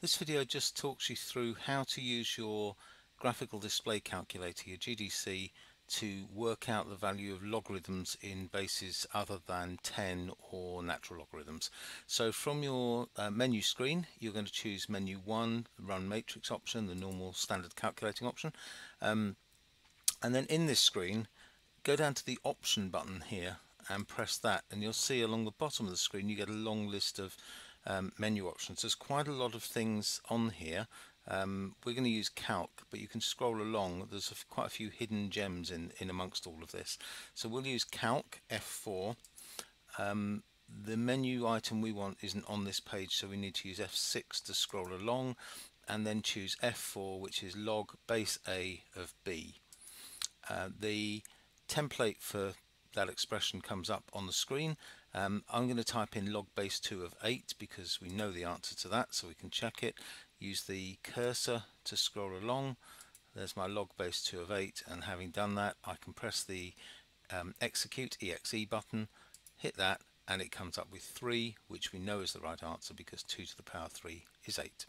This video just talks you through how to use your graphical display calculator, your GDC, to work out the value of logarithms in bases other than 10 or natural logarithms. So from your uh, menu screen, you're going to choose menu 1, run matrix option, the normal standard calculating option. Um, and then in this screen, go down to the option button here and press that and you'll see along the bottom of the screen you get a long list of um, menu options. There's quite a lot of things on here. Um, we're going to use calc, but you can scroll along. There's a, quite a few hidden gems in, in amongst all of this. So we'll use calc F4. Um, the menu item we want isn't on this page, so we need to use F6 to scroll along and then choose F4, which is log base A of B. Uh, the template for that expression comes up on the screen. Um, I'm going to type in log base 2 of 8 because we know the answer to that so we can check it. Use the cursor to scroll along. There's my log base 2 of 8 and having done that I can press the um, execute exe button, hit that and it comes up with 3 which we know is the right answer because 2 to the power 3 is 8.